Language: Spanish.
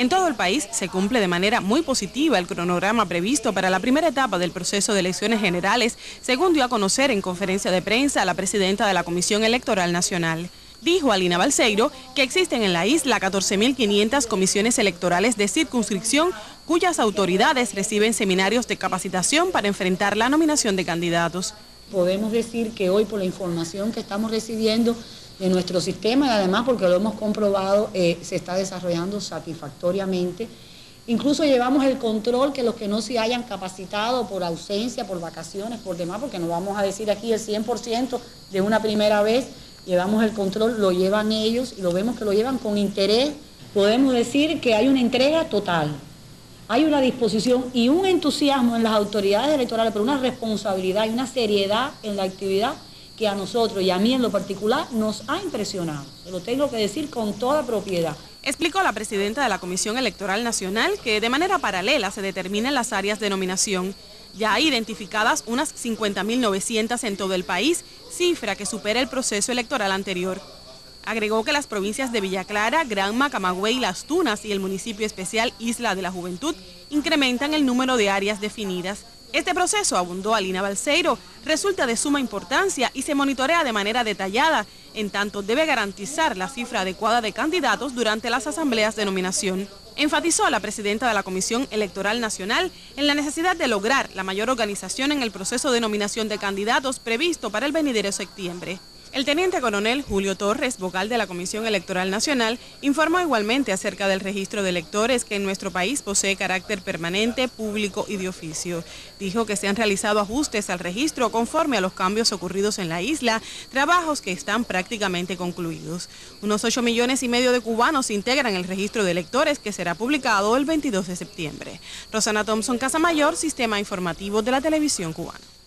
En todo el país se cumple de manera muy positiva el cronograma previsto para la primera etapa del proceso de elecciones generales, según dio a conocer en conferencia de prensa la presidenta de la Comisión Electoral Nacional. Dijo Alina Balseiro que existen en la isla 14.500 comisiones electorales de circunscripción cuyas autoridades reciben seminarios de capacitación para enfrentar la nominación de candidatos. Podemos decir que hoy por la información que estamos recibiendo de nuestro sistema y además porque lo hemos comprobado, eh, se está desarrollando satisfactoriamente. Incluso llevamos el control que los que no se hayan capacitado por ausencia, por vacaciones, por demás, porque no vamos a decir aquí el 100% de una primera vez, llevamos el control, lo llevan ellos y lo vemos que lo llevan con interés. Podemos decir que hay una entrega total, hay una disposición y un entusiasmo en las autoridades electorales, pero una responsabilidad y una seriedad en la actividad que a nosotros y a mí en lo particular nos ha impresionado. Lo tengo que decir con toda propiedad. Explicó la presidenta de la Comisión Electoral Nacional que de manera paralela se determinan las áreas de nominación. Ya identificadas unas 50.900 en todo el país, cifra que supera el proceso electoral anterior. Agregó que las provincias de Villa Clara, Granma, Camagüey, Las Tunas y el municipio especial Isla de la Juventud incrementan el número de áreas definidas. Este proceso, abundó Alina Balseiro, resulta de suma importancia y se monitorea de manera detallada, en tanto debe garantizar la cifra adecuada de candidatos durante las asambleas de nominación. Enfatizó la presidenta de la Comisión Electoral Nacional en la necesidad de lograr la mayor organización en el proceso de nominación de candidatos previsto para el venidero septiembre. El teniente coronel Julio Torres, vocal de la Comisión Electoral Nacional, informó igualmente acerca del registro de electores que en nuestro país posee carácter permanente, público y de oficio. Dijo que se han realizado ajustes al registro conforme a los cambios ocurridos en la isla, trabajos que están prácticamente concluidos. Unos 8 millones y medio de cubanos integran el registro de electores que será publicado el 22 de septiembre. Rosana Thompson Casamayor, Sistema Informativo de la Televisión Cubana.